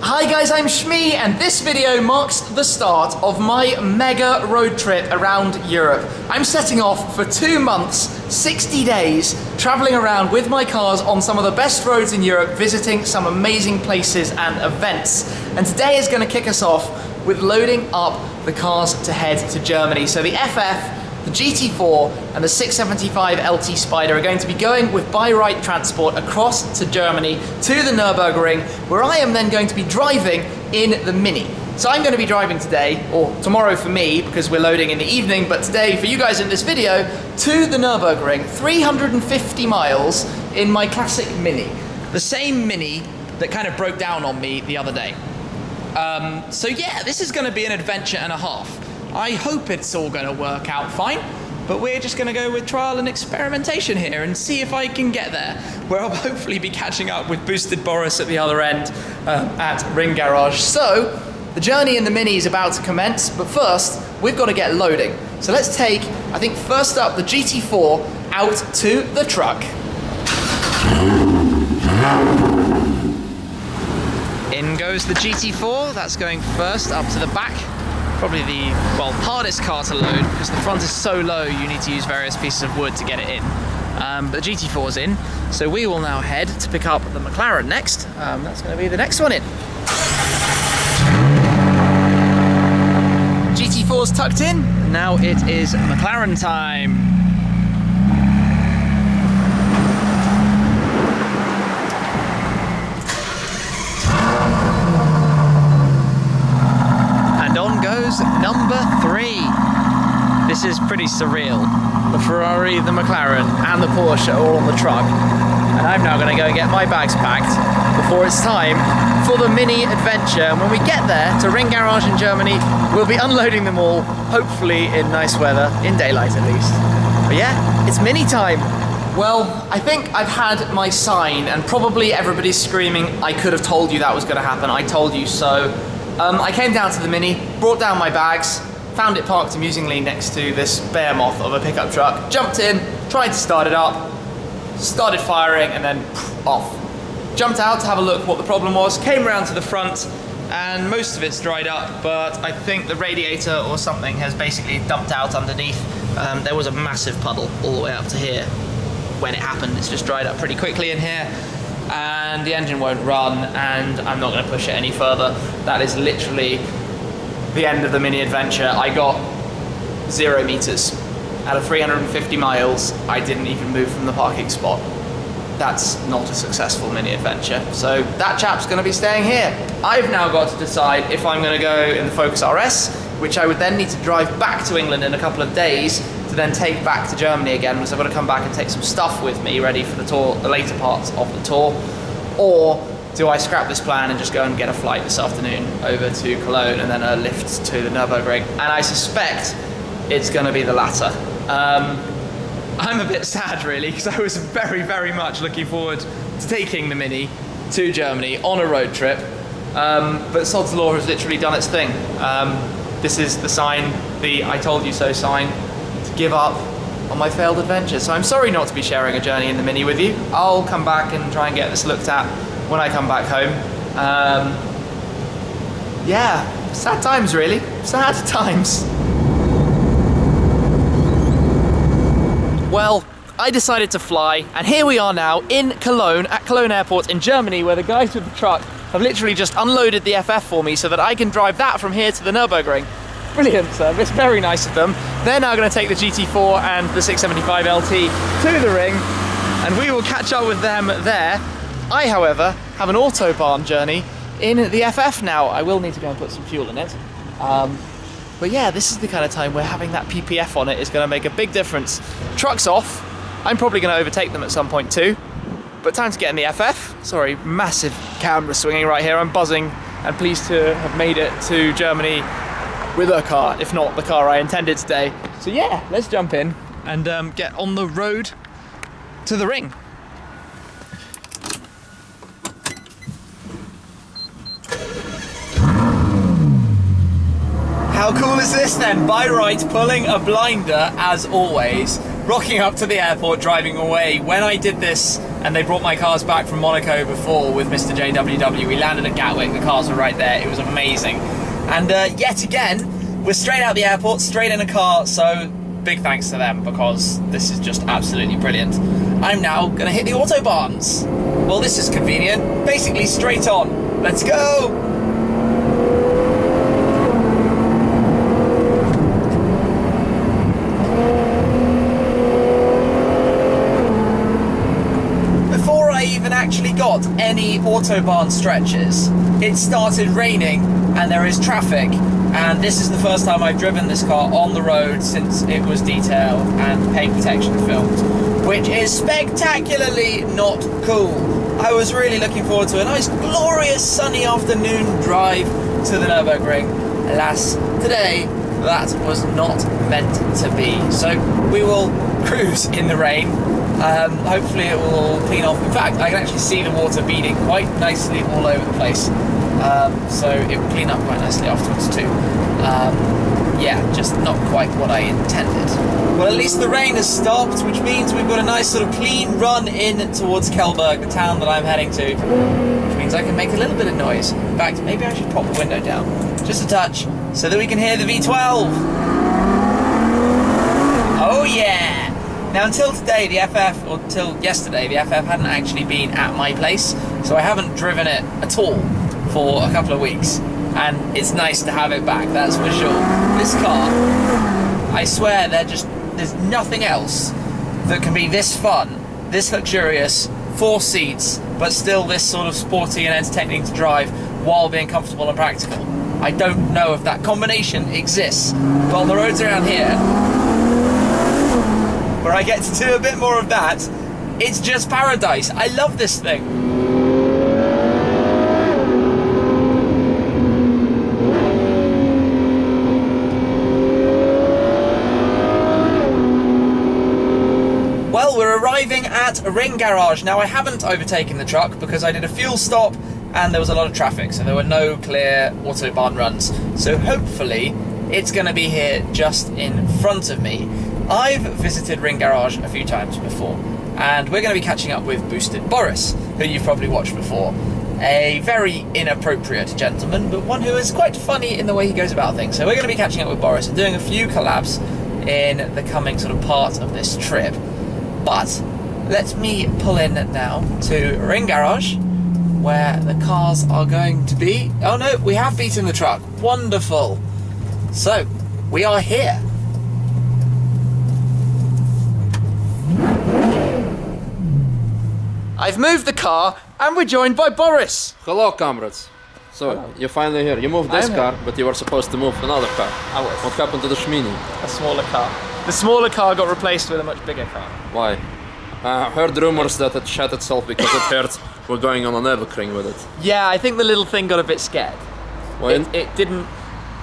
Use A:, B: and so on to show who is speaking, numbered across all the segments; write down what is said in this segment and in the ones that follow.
A: Hi guys, I'm Shmee and this video marks the start of my mega road trip around Europe. I'm setting off for two months, 60 days, traveling around with my cars on some of the best roads in Europe, visiting some amazing places and events. And today is going to kick us off with loading up the cars to head to Germany. So the FF the GT4 and the 675 LT Spider are going to be going with By Wright Transport across to Germany to the Nürburgring, where I am then going to be driving in the Mini. So I'm going to be driving today, or tomorrow for me, because we're loading in the evening, but today for you guys in this video, to the Nürburgring, 350 miles in my classic Mini. The same Mini that kind of broke down on me the other day. Um, so yeah, this is going to be an adventure and a half. I hope it's all going to work out fine, but we're just going to go with trial and experimentation here and see if I can get there, where I'll hopefully be catching up with Boosted Boris at the other end uh, at Ring Garage. So, the journey in the Mini is about to commence, but first, we've got to get loading. So let's take, I think first up, the GT4 out to the truck. In goes the GT4, that's going first up to the back probably the, well, hardest car to load because the front is so low you need to use various pieces of wood to get it in. Um, but the GT4 is in, so we will now head to pick up the McLaren next. Um, that's going to be the next one in. GT4's tucked in, now it is McLaren time. Number three. This is pretty surreal. The Ferrari, the McLaren, and the Porsche are all on the truck. And I'm now gonna go and get my bags packed before it's time for the mini adventure. And when we get there to Ring Garage in Germany, we'll be unloading them all, hopefully in nice weather, in daylight at least. But yeah, it's mini time. Well, I think I've had my sign, and probably everybody's screaming, I could have told you that was gonna happen, I told you so. Um, I came down to the Mini, brought down my bags, found it parked amusingly next to this bear moth of a pickup truck, jumped in, tried to start it up, started firing, and then off. Jumped out to have a look what the problem was, came around to the front, and most of it's dried up, but I think the radiator or something has basically dumped out underneath. Um, there was a massive puddle all the way up to here. When it happened, it's just dried up pretty quickly in here and the engine won't run and I'm not going to push it any further. That is literally the end of the mini adventure. I got zero meters. Out of 350 miles, I didn't even move from the parking spot. That's not a successful mini adventure. So that chap's going to be staying here. I've now got to decide if I'm going to go in the Focus RS, which I would then need to drive back to England in a couple of days then take back to Germany again because I've got to come back and take some stuff with me ready for the tour, the later parts of the tour. Or do I scrap this plan and just go and get a flight this afternoon over to Cologne and then a lift to the Nürburgring? And I suspect it's going to be the latter. Um, I'm a bit sad really because I was very, very much looking forward to taking the Mini to Germany on a road trip. Um, but Sod's Law has literally done its thing. Um, this is the sign, the I told you so sign give up on my failed adventure. So I'm sorry not to be sharing a journey in the Mini with you. I'll come back and try and get this looked at when I come back home. Um, yeah, sad times really, sad times. Well, I decided to fly, and here we are now in Cologne, at Cologne Airport in Germany, where the guys with the truck have literally just unloaded the FF for me so that I can drive that from here to the Nürburgring. Brilliant service, very nice of them. They're now going to take the GT4 and the 675 LT to the ring, and we will catch up with them there. I, however, have an Autobahn journey in the FF now. I will need to go and put some fuel in it. Um, but yeah, this is the kind of time where having that PPF on it is going to make a big difference. Truck's off. I'm probably going to overtake them at some point too. But time to get in the FF. Sorry, massive camera swinging right here. I'm buzzing and pleased to have made it to Germany with a car, if not the car I intended today. So yeah, let's jump in and um, get on the road to the ring. How cool is this then? By Wright pulling a blinder as always. rocking up to the airport, driving away. When I did this, and they brought my cars back from Monaco before with Mr. JWW, we landed at Gatwick. The cars were right there. It was amazing. And uh, yet again, we're straight out the airport, straight in a car. So big thanks to them because this is just absolutely brilliant. I'm now gonna hit the autobahns. Well, this is convenient. Basically, straight on. Let's go. Before I even actually got any autobahn stretches, it started raining and there is traffic. And this is the first time I've driven this car on the road since it was detailed and paint protection filmed, which is spectacularly not cool. I was really looking forward to a nice, glorious sunny afternoon drive to the Nürburgring. Alas, today that was not meant to be. So we will cruise in the rain. Um, hopefully it will clean off. In fact, I can actually see the water beading quite nicely all over the place. Um, so it will clean up quite nicely afterwards too. Um, yeah, just not quite what I intended. Well, at least the rain has stopped, which means we've got a nice sort of clean run in towards Kelberg, the town that I'm heading to. Which means I can make a little bit of noise. In fact, maybe I should pop the window down, just a touch, so that we can hear the V12. Oh yeah! Now, until today, the FF, or until yesterday, the FF hadn't actually been at my place, so I haven't driven it at all for a couple of weeks. And it's nice to have it back, that's for sure. This car, I swear, there just there's nothing else that can be this fun, this luxurious, four seats, but still this sort of sporty and entertaining to drive while being comfortable and practical. I don't know if that combination exists, but on the roads around here, where I get to do a bit more of that, it's just paradise. I love this thing. Well, we're arriving at Ring Garage. Now, I haven't overtaken the truck because I did a fuel stop and there was a lot of traffic, so there were no clear autobahn runs. So hopefully, it's going to be here just in front of me. I've visited Ring Garage a few times before, and we're going to be catching up with Boosted Boris, who you've probably watched before. A very inappropriate gentleman, but one who is quite funny in the way he goes about things. So we're going to be catching up with Boris and doing a few collabs in the coming sort of part of this trip. But let me pull in now to Ring Garage, where the cars are going to be. Oh no, we have beaten the truck. Wonderful. So, we are here. I've moved the car and we're joined by Boris.
B: Hello, comrades. So, you're finally here. You moved this car, but you were supposed to move another car.
A: I was.
B: What happened to the Shmini?
A: A smaller car. The smaller car got replaced with a much bigger car.
B: Why? I heard rumors that it shut itself because it heard we're going on a Nürburgring with it.
A: Yeah, I think the little thing got a bit scared.
B: Well,
A: It, it didn't.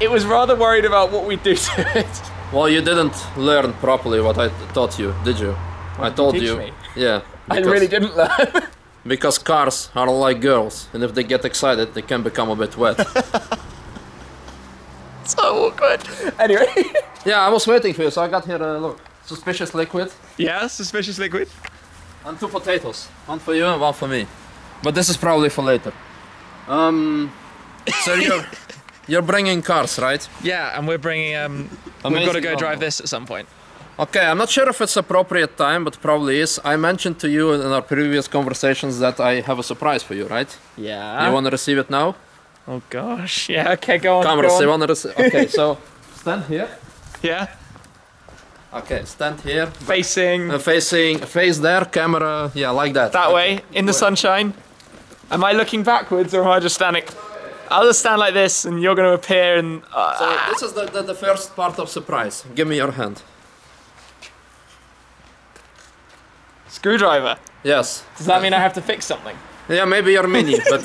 A: It was rather worried about what we'd do to it.
B: well, you didn't learn properly what I taught you, did you? I told
A: teach
B: you.
A: me?
B: Yeah.
A: I really didn't learn.
B: Because cars are like girls, and if they get excited, they can become a bit wet.
A: so awkward. Anyway.
B: yeah, I was waiting for you, so I got here. Uh, look, suspicious liquid
A: yeah, suspicious liquid.
B: and two potatoes. One for you and one for me. But this is probably for later. Um, so you're you're bringing cars, right?
A: Yeah, and we're bringing. Um, we've got to go drive this at some point.
B: Okay, I'm not sure if it's appropriate time, but probably is. I mentioned to you in our previous conversations that I have a surprise for you, right?
A: Yeah.
B: You want to receive it now?
A: Oh gosh. Yeah. Okay. Go on.
B: Cameras,
A: go
B: you
A: on.
B: want to receive? Okay, so stand here.
A: Yeah.
B: Okay, stand here.
A: Facing
B: Uh, facing, face there, camera, yeah, like that.
A: that way in the sunshine. Am I looking backwards or am I just standing? I'll just stand like this, and you're going to appear and. Uh,
B: So this is the, the, the first part of surprise. Give me your hand.
A: Screwdriver.
B: Yes.
A: Does that mean I have to fix something?
B: Yeah, maybe your mini, but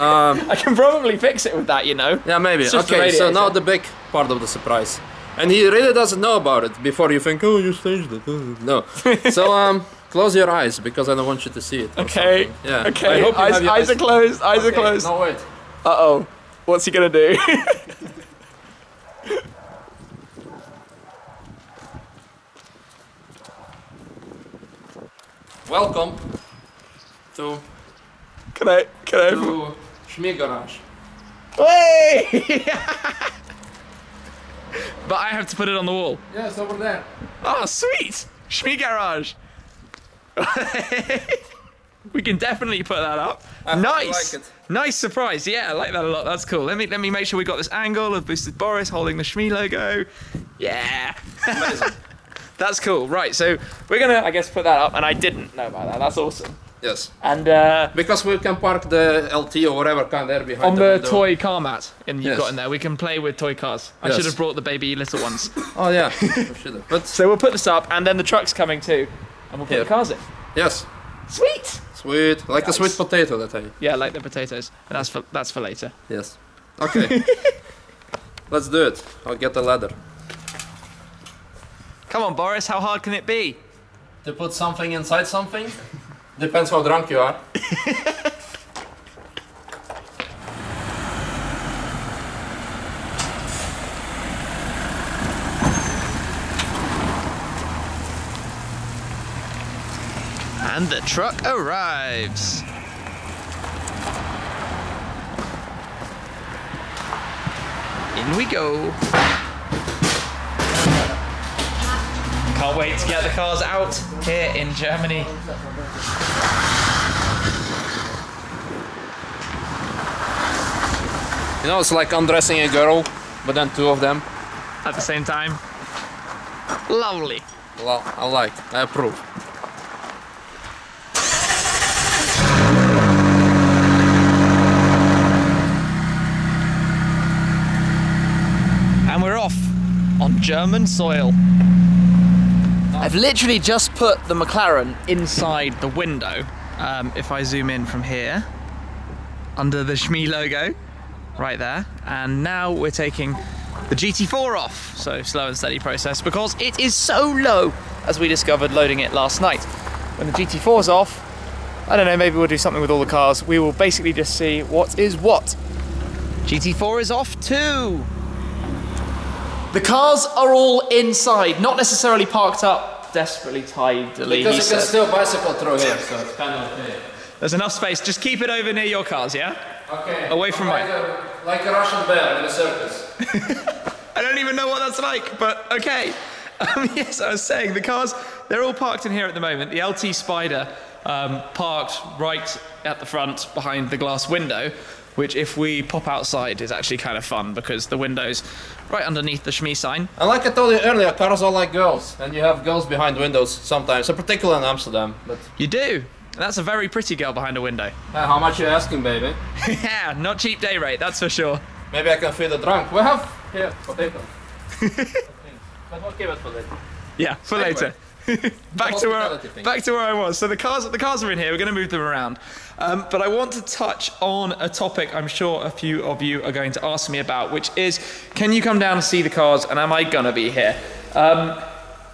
A: I can probably fix it with that, you know.
B: yeah, maybe. Okay, so now the big part of the surprise. And he really doesn't know about it before you think, oh, you staged it. No. so um, close your eyes because I don't want you to see it.
A: Okay.
B: something. Yeah. I
A: Okay.
B: hope you
A: Eyes, eyes are closed. Eyes are closed.
B: No wait.
A: Uh oh. What's he gonna do?
B: welcome to
A: Can I? Can I?
B: to Shmee Garage.
A: Hey! but I have to put it on the wall.
B: Yes, over there.
A: Oh, sweet! Shmee Garage. we can definitely put that up.
B: I
A: nice,
B: like it.
A: nice surprise. Yeah, I like that a lot. That's cool. Let me let me make sure we got this angle of Boosted Boris holding the Shmee logo. Yeah,
B: Amazing.
A: that's cool. Right, so we're gonna, I guess, put that up. And I didn't know about that. That's awesome.
B: yes.
A: And uh,
B: Because we can park the LT or whatever kind there behind
A: on
B: the,
A: the toy car mat, and you've
B: Yes.
A: got in there, we can play with toy cars. I
B: Yes.
A: should have brought the baby little ones.
B: Oh yeah, should have. But
A: so we'll put this up, and then the truck's coming too, and we'll put
B: Here.
A: the cars in.
B: yes,
A: Sweet.
B: sweet, like a sweet
A: Nice.
B: potato that I.
A: Yeah, like the potatoes, and that's for that's for later.
B: Yes. Okay. Let's do it. I'll get the ladder.
A: Come on, Boris, how hard can it be?
B: To put something inside something? Depends how drunk you are.
A: And the truck arrives. In we go. Can't wait to get the cars out here in Germany.
B: You know, it's like undressing a girl, but then two of them.
A: At the same time. Lovely.
B: Well, I like. I approve.
A: And we're off on German soil. I've literally just put the McLaren inside the window. Um, if I zoom in from here, under the Shmee logo, right there. And now we're taking the GT4 off. So slow and steady process because it is so low, as we discovered loading it last night. When the GT4's off, I don't know, maybe we'll do something with all the cars. We will basically just see what is what. GT4 is off too. The cars are all inside, not necessarily parked up desperately tidily.
B: Because you
A: said.
B: can still bicycle through here, so it's kind of okay.
A: There's enough space. Just keep it over near your cars, yeah?
B: Okay.
A: Away from
B: like
A: mine.
B: A, like a Russian bear in a circus.
A: I don't even know what that's like, but okay. Um, yes, I was saying the cars, they're all parked in here at the moment. The LT Spider um, parked right at the front behind the glass window, which, if we pop outside, is actually kind of fun because the window's right underneath the Shmee sign.
B: And like I told you earlier, cars are like girls, and you have girls behind windows sometimes, in particular in Amsterdam. But
A: You do. And that's a very pretty girl behind a window.
B: uh, how much you asking, baby?
A: yeah, not cheap day rate, that's for sure.
B: Maybe I can feed the drunk. We have here potato. but we'll keep it for later.
A: Yeah, for
B: Segue.
A: later. back to where
B: thing.
A: back to where I was. So the cars the cars are in here. We're going to move them around, um, but I want to touch on a topic I'm sure a few of you are going to ask me about, which is, can you come down and see the cars, and am I going to be here? Um,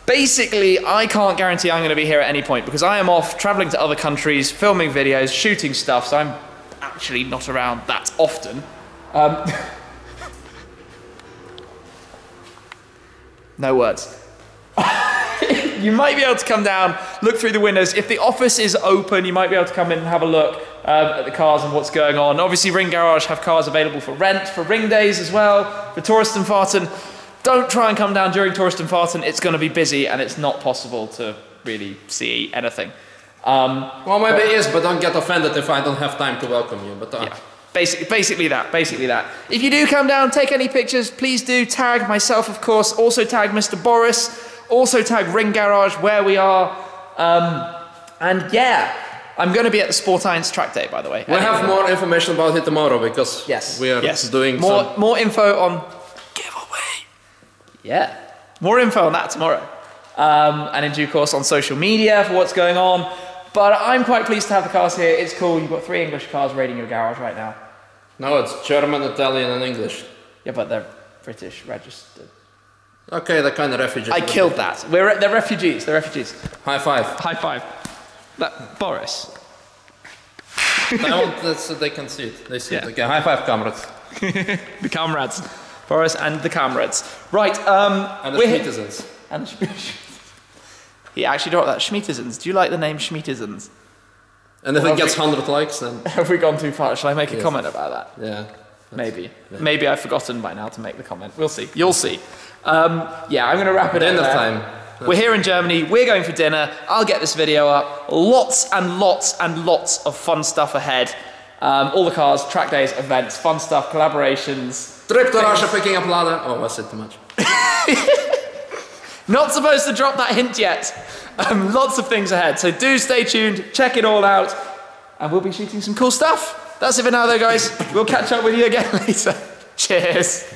A: basically, I can't guarantee I'm going to be here at any point because I am off traveling to other countries, filming videos, shooting stuff. So I'm actually not around that often. Um, no words. You might be able to come down, look through the windows. If the office is open, you might be able to come in and have a look um, at the cars and what's going on. Obviously, Ring Garage have cars available for rent for ring days as well, for Touristenfahrten. Don't try and come down during Touristenfahrten. It's going to be busy and it's not possible to really see anything. Um,
B: Well, maybe it is, but don't get offended if I don't have time to welcome you. But uh,
A: yeah, basically, basically that. Basically that. If you do come down, take any pictures, please do tag myself, of course. Also tag Mr. Boris. Also tag Ring Garage where we are. Um, and yeah, I'm going to be at the Sport Irons track day, by the way.
B: we'll have more information about it tomorrow because
A: Yes.
B: we are
A: yes.
B: doing
A: more
B: some.
A: more info on giveaway. Yeah, more info on that tomorrow, um, and in due course on social media for what's going on. But I'm quite pleased to have the cars here. It's cool. You've got three English cars raiding your garage right now.
B: No, it's German, Italian, and English.
A: Yeah, but they're British registered.
B: Okay, the kind of refugees.
A: I killed that. We're they're refugees. They're refugees.
B: High five.
A: High five. That Boris.
B: I want so they can see it. They see it. Okay, high five, comrades.
A: the comrades. Boris and the comrades. Right. Um,
B: And the
A: we're- and the He actually dropped that. Schmeatisons. Do you like the name Schmeatisons?
B: And if
A: Well,
B: it gets 100 likes, then
A: Have we gone too far? Shall I make a
B: Yes.
A: comment about that?
B: yeah.
A: Maybe. Maybe I've forgotten by now to make the comment. We'll see. You'll see. Um, yeah, I'm going to wrap it
B: Dinner
A: up.
B: time.
A: We're here in Germany. We're going for dinner. I'll get this video up. Lots and lots and lots of fun stuff ahead. Um, all the cars, track days, events, fun stuff, collaborations.
B: Trip to Russia, picking up Lada. Oh, I said too much.
A: Not supposed to drop that hint yet. Um, lots of things ahead. So do stay tuned. Check it all out. And we'll be shooting some cool stuff. That's it for now, though, guys. We'll catch up with you again later. Cheers.